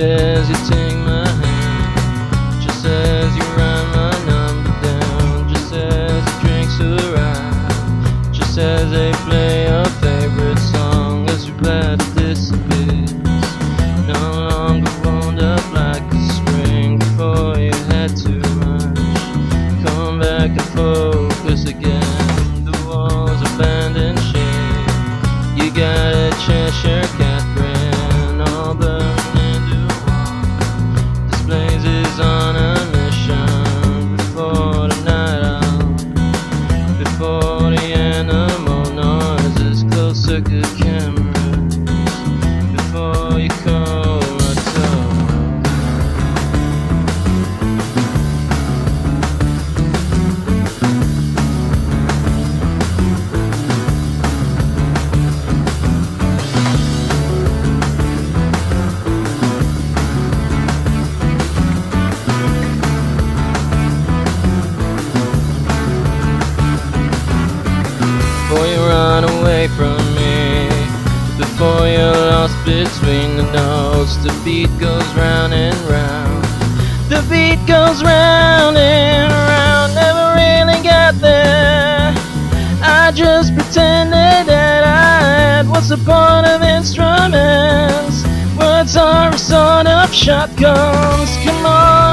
As you take my hand, just as you write my number down, just as the drinks arrive, just as they play your favorite song, as your bladder disappears. No longer wound up like a spring before you had to rush. Come back and focus again. The walls abandoned shade. You gotta a Cheshire away from me. Before you're lost between the notes. The beat goes round and round. The beat goes round and round. Never really got there. I just pretended that I had What's the point of instruments? Words are a sort of shotguns. Come on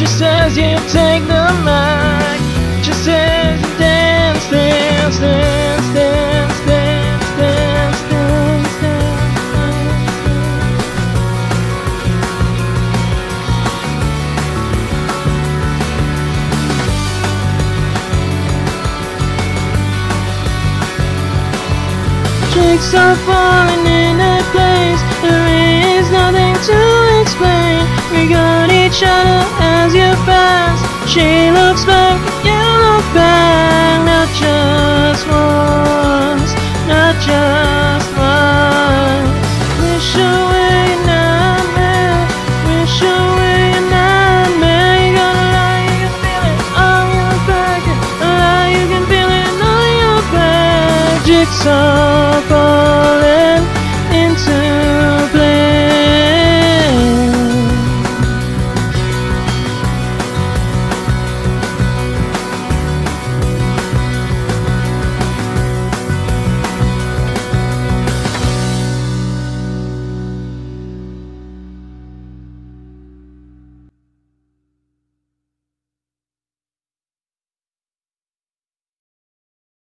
Just as you take the mic Just as you dance, dance, dance, dance, dance, dance, dance, dance. Jigsaw falling into place. There is nothing to explain. We got each other she looks back, you look back, not just once, not just once. Wish away your nightmare, wish away your nightmare. You gotta lie, you can feel it on your back. A lie, you can feel it on your back. Jigsaw